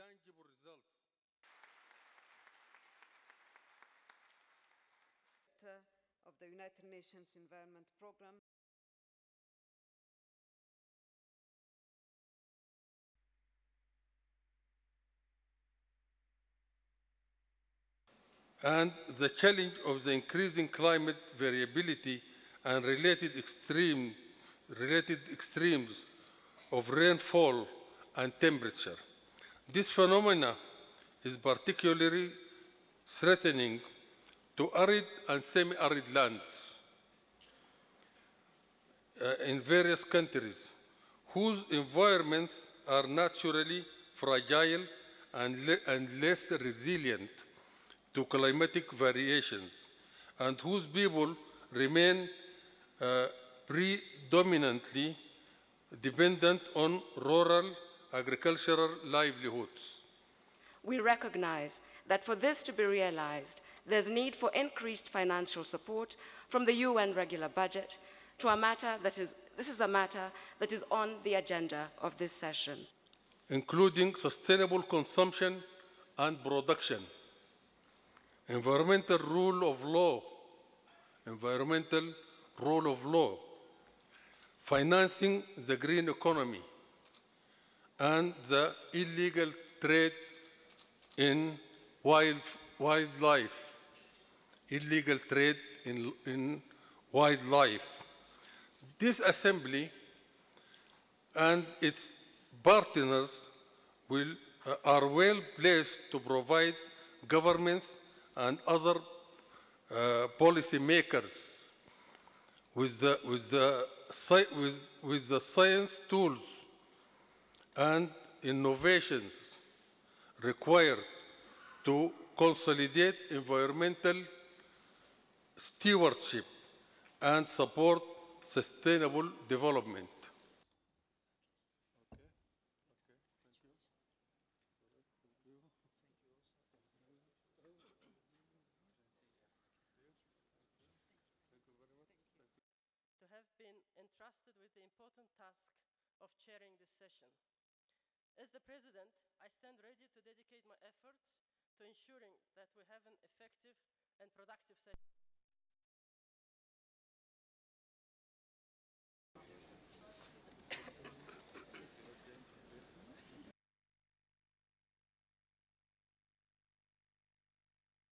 tangible results. Of the United Nations Environment Programme. and the challenge of the increasing climate variability and related extreme related extremes of rainfall and temperature. This phenomena is particularly threatening to arid and semi-arid lands uh, in various countries whose environments are naturally fragile and, le- and less resilient to climatic variations and whose people remain uh, predominantly dependent on rural agricultural livelihoods. We recognize that for this to be realized, there's need for increased financial support from the UN regular budget to a matter that is, this is a matter that is on the agenda of this session. including sustainable consumption and production, environmental rule of law, environmental rule of law, financing the green economy, and the illegal trade in wild, wildlife, illegal trade in, in wildlife. This assembly and its partners will, uh, are well placed to provide governments and other uh, policy makers with the, with, the, with, with the science tools and innovations required to consolidate environmental stewardship and support sustainable development. to have been entrusted with the important task of chairing this session. As the President, I stand ready to dedicate my efforts to ensuring that we have an effective and productive session.